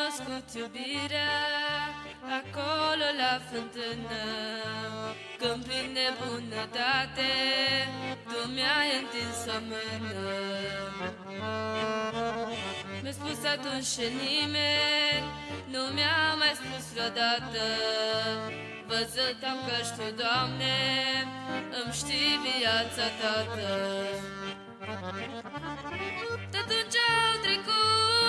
cunoscut iubirea Acolo la fântână. Când plin de bunătate Tu mi-ai întins o mână. Mi-a spus atunci și nimeni Nu mi-a mai spus vreodată. Văzut am că tu, Doamne Îmi știi viața, Tată. De atunci au trecut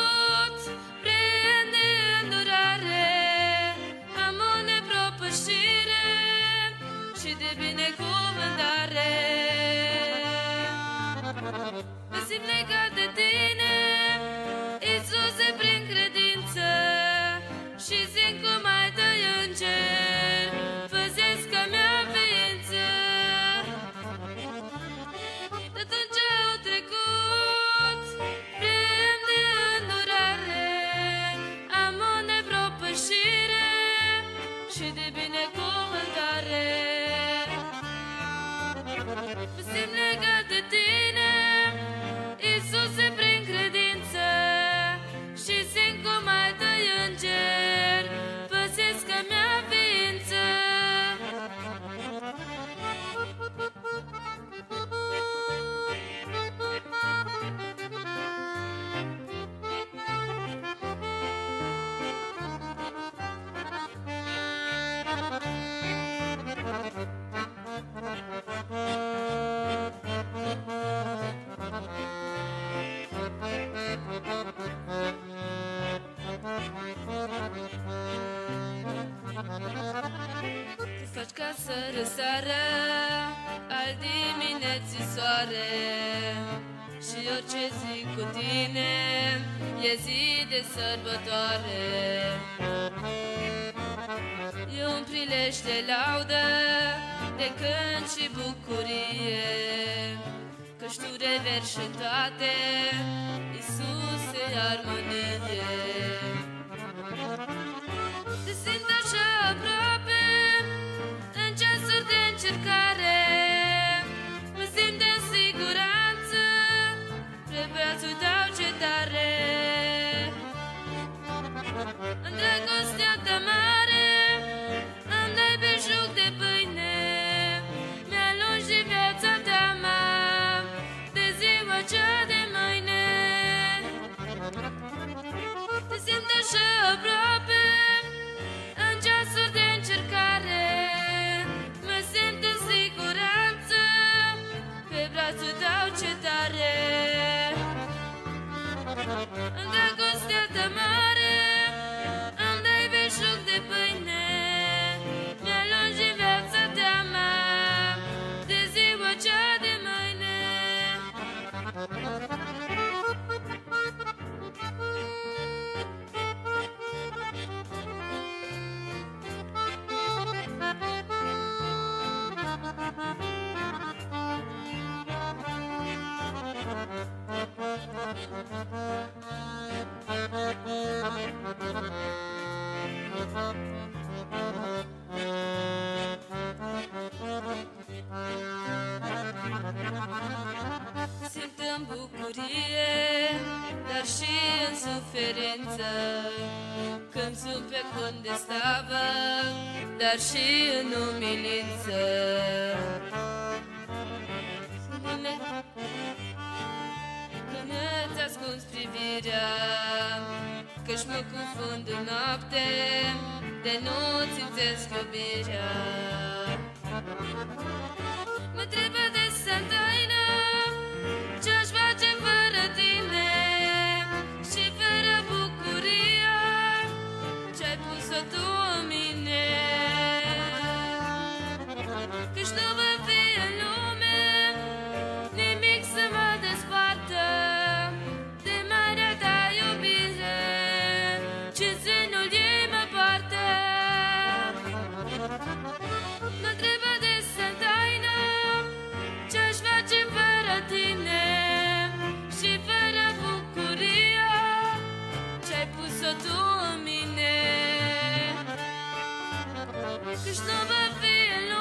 Mă simt legat de tine. Iisuse prin credință Și zic cum ai doi îngeri Păzesc că mi-a ființă. De atunci au trecut Vrem de îndurare Am o nepropășire Și de binecuvântare faci ca să răsară al dimineții soare. Și orice zi cu tine e zi de sărbătoare. E un prilej de laudă, de cânt și bucurie. Căci tu reverși în toate, Iisuse, armonie bucurie, dar și în suferință. Când sunt pe cont de slavă, dar și în umilință. Spune-ne când îți ascunzi privirea Că-și mă cufund în noapte, de nu simțesc iubirea. Mă trebuie de să que je t'en veux plus